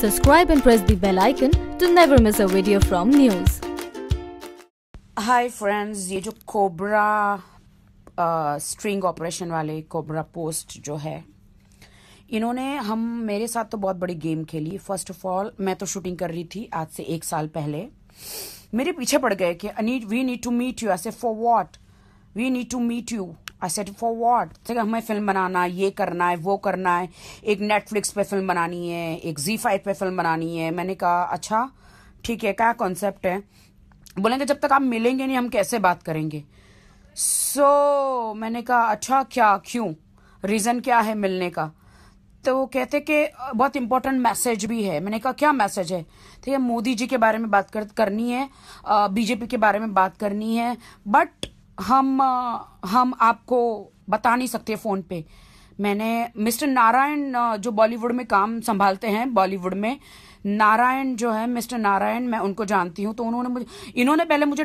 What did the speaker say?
Subscribe and press the bell icon to never miss a video from news. Hi friends ये जो Cobra sting operation वाले Cobra post जो है, इन्होंने हम, मेरे साथ तो बहुत बड़ी गेम खेली। फ़र्स्ट ऑफ़ ऑल मैं तो शूटिंग कर रही थी आज से एक साल पहले। मेरे पीछे पड़ गए कि we need to meet you ऐसे for what we need to meet you I said for what ठीक है हमें फ़िल्म बनाना है ये करना है वो करना है। एक नेटफ्लिक्स पे फ़िल्म बनानी है एक जी फाइव पे फ़िल्म बनानी है। मैंने कहा अच्छा ठीक है क्या कॉन्सेप्ट है? बोलेंगे जब तक आप मिलेंगे नहीं हम कैसे बात करेंगे? सो so, मैंने कहा अच्छा क्या क्यों? रीजन क्या है मिलने का? तो वो कहते कि बहुत इंपॉर्टेंट मैसेज भी है। मैंने कहा क्या मैसेज है? ठीक है मोदी जी के बारे में बात कर, करनी है बीजेपी के बारे में बात करनी है बट हम हम आपको बता नहीं सकते फ़ोन पे। मैंने मिस्टर नारायण जो बॉलीवुड में काम संभालते हैं, बॉलीवुड में, नारायण जो है, मिस्टर नारायण, मैं उनको जानती हूँ तो उन्होंने मुझे, इन्होंने पहले मुझे